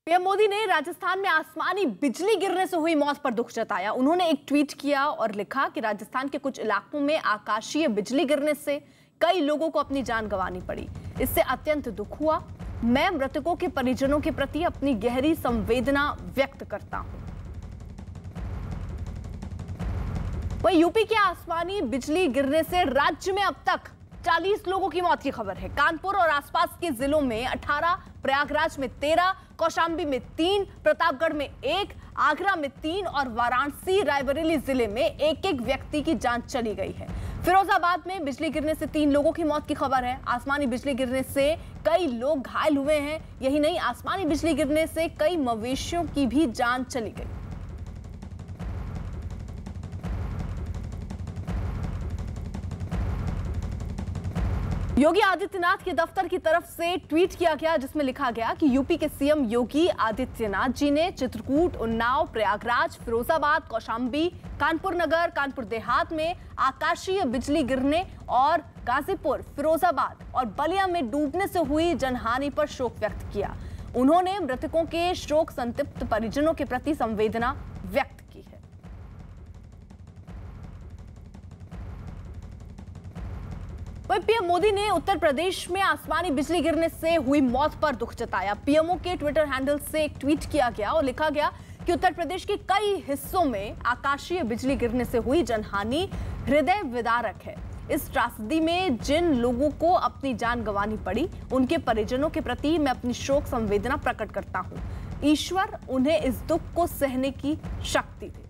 पीएम मोदी ने राजस्थान में आसमानी बिजली गिरने से हुई मौत पर दुख जताया। उन्होंने एक ट्वीट किया और लिखा कि राजस्थान के कुछ इलाकों में आकाशीय बिजली गिरने से कई लोगों को अपनी जान गंवानी पड़ी। इससे अत्यंत दुख हुआ। मैं मृतकों के परिजनों के प्रति अपनी गहरी संवेदना व्यक्त करता हूँ। वही यूपी के आसमानी बिजली गिरने से राज्य में अब तक 40 लोगों की मौत की खबर है। कानपुर और आसपास के जिलों में 18, प्रयागराज में 13, कौशाम्बी में तीन प्रतापगढ़ में एक आगरा में तीन और वाराणसी रायबरेली ज़िले में एक एक व्यक्ति की जान चली गई है। फिरोजाबाद में बिजली गिरने से तीन लोगों की मौत की खबर है। आसमानी बिजली गिरने से कई लोग घायल हुए हैं। यही नहीं, आसमानी बिजली गिरने से कई मवेशियों की भी जान चली गई। योगी आदित्यनाथ के दफ्तर की तरफ़ से ट्वीट किया गया, जिसमें लिखा गया कि यूपी के सीएम योगी आदित्यनाथ जी ने चित्रकूट, उन्नाव, प्रयागराज, फिरोजाबाद, कौशाम्बी, कानपुर नगर, कानपुर देहात में आकाशीय बिजली गिरने और गाजीपुर, फिरोजाबाद और बलिया में डूबने से हुई जनहानि पर शोक व्यक्त किया। उन्होंने मृतकों के शोक संतप्त परिजनों के प्रति संवेदना व्यक्त वही पीएम मोदी ने उत्तर प्रदेश में आसमानी बिजली गिरने से हुई मौत पर दुख जताया। पीएमओ के ट्विटर हैंडल से एक ट्वीट किया गया और लिखा गया कि उत्तर प्रदेश के कई हिस्सों में आकाशीय बिजली गिरने से हुई जनहानि हृदय विदारक है। इस त्रासदी में जिन लोगों को अपनी जान गंवानी पड़ी, उनके परिजनों के प्रति मैं अपनी शोक संवेदना प्रकट करता हूँ। ईश्वर उन्हें इस दुख को सहने की शक्ति दे।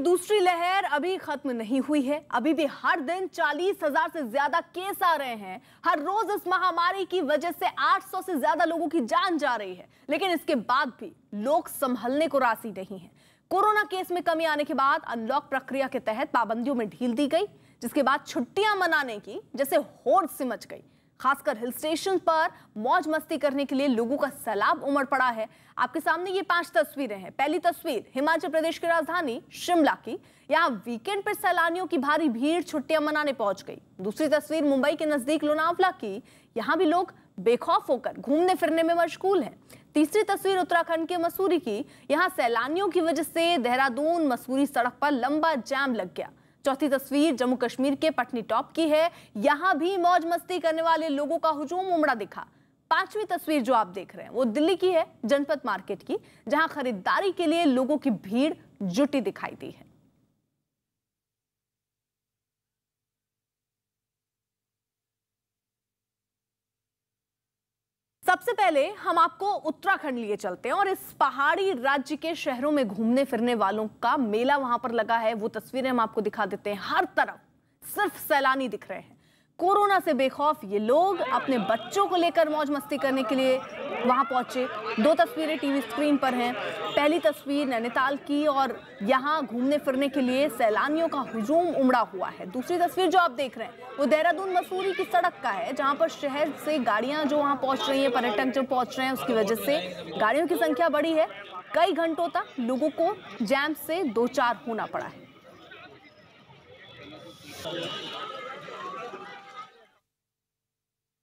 दूसरी लहर अभी खत्म नहीं हुई है। अभी भी हर दिन चालीस हज़ार से ज़्यादा केस आ रहे हैं। हर रोज इस महामारी की वजह से 800 से ज़्यादा लोगों की जान जा रही है। लेकिन इसके बाद भी लोग संभलने को राज़ी नहीं है। कोरोना केस में कमी आने के बाद अनलॉक प्रक्रिया के तहत पाबंदियों में ढील दी गई, जिसके बाद छुट्टियाँ मनाने की, जैसे होड़ सिमच गई। खासकर हिल स्टेशन पर मौज मस्ती करने के लिए लोगों का सैलाब उमड़ पड़ा है। आपके सामने ये पाँच तस्वीरें हैं। पहली तस्वीर, हिमाचल प्रदेश की राजधानी, शिमला की। यहाँ वीकेंड पर सैलानियों की भारी भीड़, छुट्टियाँ मनाने पहुँच गई। दूसरी तस्वीर, मुंबई के नज़दीक लोनावला की। यहाँ भी लोग बेखौफ होकर घूमने फिरने में मशगूल हैं। तीसरी तस्वीर, उत्तराखंड के मसूरी की। यहाँ सैलानियों की वजह से देहरादून, मसूरी सड़क पर लंबा जाम लग गया। चौथी तस्वीर जम्मू कश्मीर के पटनी टॉप की है। यहाँ भी मौज मस्ती करने वाले लोगों का हुजूम उमड़ा दिखा। पांचवी तस्वीर जो आप देख रहे हैं, वो दिल्ली की है, जनपद मार्केट की, जहाँ खरीदारी के लिए लोगों की भीड़ जुटी दिखाई दी है। सबसे पहले हम आपको उत्तराखंड लिए चलते हैं और इस पहाड़ी राज्य के शहरों में घूमने फिरने वालों का मेला वहाँ पर लगा है। वो तस्वीरें हम आपको दिखा देते हैं। हर तरफ़ सिर्फ़ सैलानी दिख रहे हैं। कोरोना से बेखौफ ये लोग अपने बच्चों को लेकर मौज मस्ती करने के लिए वहाँ पहुँचे। दो तस्वीरें टीवी स्क्रीन पर हैं। पहली तस्वीर नैनीताल की और यहाँ घूमने फिरने के लिए सैलानियों का हुजूम उमड़ा हुआ है। दूसरी तस्वीर जो आप देख रहे हैं, वो देहरादून मसूरी की सड़क का है, जहाँ पर शहर से गाड़ियाँ जो वहाँ पहुँच रही हैं, पर्यटक जो पहुँच रहे हैं, उसकी वजह से गाड़ियों की संख्या बढ़ी है। कई घंटों तक लोगों को जैम से दो चार होना पड़ा है।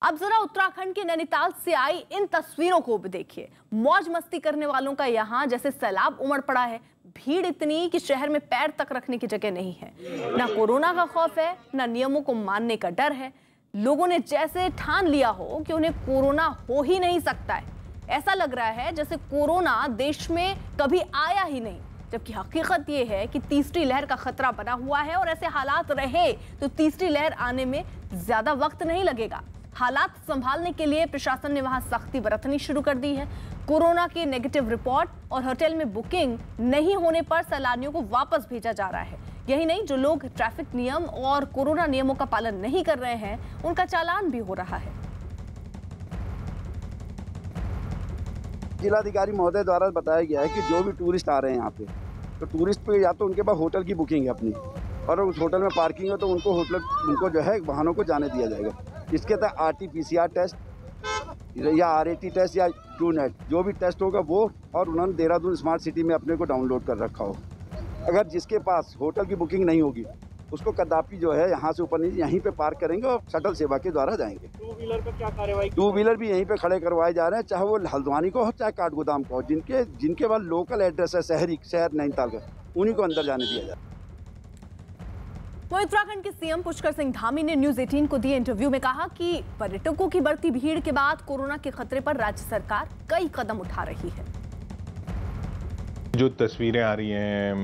अब जरा उत्तराखंड के नैनीताल से आई इन तस्वीरों को भी देखिए। मौज मस्ती करने वालों का यहाँ जैसे सैलाब उमड़ पड़ा है। भीड़ इतनी कि शहर में पैर तक रखने की जगह नहीं है। ना कोरोना का खौफ है, ना नियमों को मानने का डर है। लोगों ने जैसे ठान लिया हो कि उन्हें कोरोना हो ही नहीं सकता है। ऐसा लग रहा है जैसे कोरोना देश में कभी आया ही नहीं। जबकि हकीकत यह है कि तीसरी लहर का खतरा बना हुआ है और ऐसे हालात रहे तो तीसरी लहर आने में ज़्यादा वक्त नहीं लगेगा। हालात संभालने के लिए प्रशासन ने वहाँ सख्ती बरतनी शुरू कर दी है। कोरोना की नेगेटिव रिपोर्ट और होटल में बुकिंग नहीं होने पर सैलानियों को वापस भेजा जा रहा है। यही नहीं, जो लोग ट्रैफ़िक नियम और कोरोना नियमों का पालन नहीं कर रहे हैं, उनका चालान भी हो रहा है। जिलाधिकारी महोदय द्वारा बताया गया है कि जो भी टूरिस्ट आ रहे हैं यहाँ पे तो टूरिस्ट पे या तो उनके पास होटल की बुकिंग है अपनी, और उस होटल में पार्किंग है तो उनको होटल उनको जो है वाहनों को जाने दिया जाएगा। इसके तहत R T P C R test या आर ए टी टेस्ट या टू नेट जो भी टेस्ट होगा वो और उन्होंने देहरादून स्मार्ट सिटी में अपने को डाउनलोड कर रखा हो। अगर जिसके पास होटल की बुकिंग नहीं होगी उसको कदापि जो है यहाँ से ऊपर नहीं यहीं पे पार्क करेंगे और शटल सेवा के द्वारा जाएँगे। टू व्हीलर पर क्या कार्रवाई टू व्हीलर भी यहीं पे खड़े करवाए जा रहे हैं चाहे वो हल्द्वानी को हो चाहे काठगोदाम को हो जिनके जिनके पास लोकल एड्रेस है शहरी शहर नैनीताल का उन्हीं को अंदर जाने दिया जाए वहीं उत्तराखंड के सीएम पुष्कर सिंह धामी ने न्यूज़ 18 को दिए इंटरव्यू में कहा कि पर्यटकों की बढ़ती भीड़ के बाद कोरोना के खतरे पर राज्य सरकार कई कदम उठा रही है। जो तस्वीरें आ रही हैं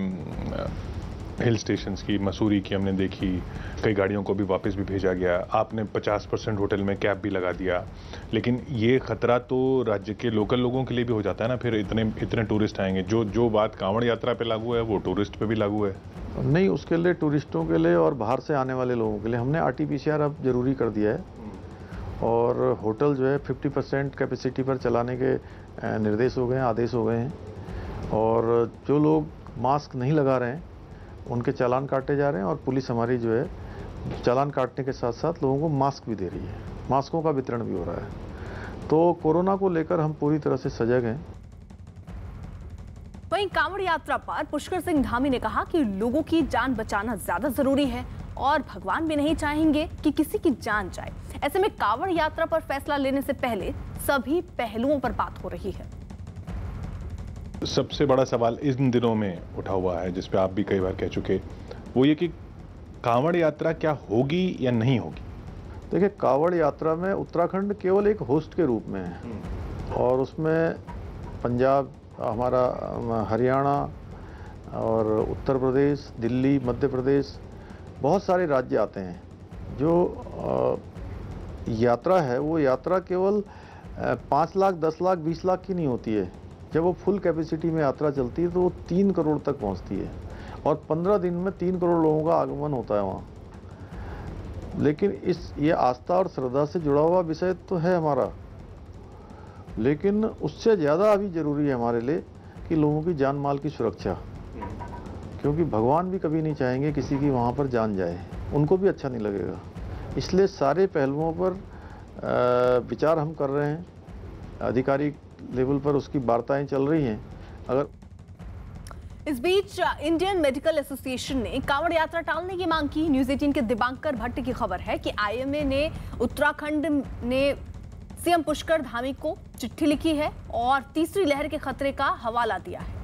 हिल स्टेशंस की, मसूरी की हमने देखी, कई गाड़ियों को भी वापस भी भेजा गया। आपने 50 परसेंट होटल में कैब भी लगा दिया। लेकिन ये खतरा तो राज्य के लोकल लोगों के लिए भी हो जाता है ना, फिर इतने इतने टूरिस्ट आएँगे। जो जो बात कांवड़ यात्रा पे लागू है, वो टूरिस्ट पे भी लागू है। नहीं, उसके लिए, टूरिस्टों के लिए और बाहर से आने वाले लोगों के लिए हमने आर अब ज़रूरी कर दिया है। और होटल जो है 50 परसेंट कैपेसिटी पर चलाने के निर्देश हो गए हैं, आदेश हो गए हैं। और जो लोग मास्क नहीं लगा रहे हैं, उनके चालान काटे जा रहे हैं और पुलिस हमारी जो है, चालान काटने के साथ साथ लोगों को मास्क भी दे रही है। मास्कों का वितरण भी हो रहा है। तो कोरोना को लेकर हम पूरी तरह से सजग हैं। वहीं कांवड़ यात्रा पर पुष्कर सिंह धामी ने कहा कि लोगों की जान बचाना ज़्यादा ज़रूरी है और भगवान भी नहीं चाहेंगे कि किसी की जान जाए। ऐसे में कांवड़ यात्रा पर फैसला लेने से पहले सभी पहलुओं पर बात हो रही है। सबसे बड़ा सवाल इन दिनों में उठा हुआ है जिसपे आप भी कई बार कह चुके वो ये कि कांवड़ यात्रा क्या होगी या नहीं होगी? देखिए कांवड़ यात्रा में उत्तराखंड केवल एक होस्ट के रूप में है। और उसमें पंजाब हमारा हरियाणा और उत्तर प्रदेश, दिल्ली, मध्य प्रदेश, बहुत सारे राज्य आते हैं। जो यात्रा है, वो यात्रा केवल पाँच लाख, दस लाख, बीस लाख की नहीं होती है। जब वो फुल कैपेसिटी में यात्रा चलती है तो वो तीन करोड़ तक पहुँचती है। और पंद्रह दिन में तीन करोड़ लोगों का आगमन होता है वहाँ। लेकिन इस, ये आस्था और श्रद्धा से जुड़ा हुआ विषय तो है हमारा। लेकिन उससे ज़्यादा अभी ज़रूरी है हमारे लिए कि लोगों की जान माल की सुरक्षा। क्योंकि भगवान भी कभी नहीं चाहेंगे किसी की वहाँ पर जान जाए। उनको भी अच्छा नहीं लगेगा। इसलिए सारे पहलुओं पर विचार हम कर रहे हैं। अधिकारी लेवल पर उसकी वार्ताएँ चल रही हैं। अगर इस बीच इंडियन मेडिकल एसोसिएशन ने कांवड़ यात्रा टालने की मांग की। न्यूज़ 18 के दिबांकर भट्ट की खबर है कि आईएमए ने उत्तराखंड ने सीएम पुष्कर धामी को चिट्ठी लिखी है और तीसरी लहर के खतरे का हवाला दिया है।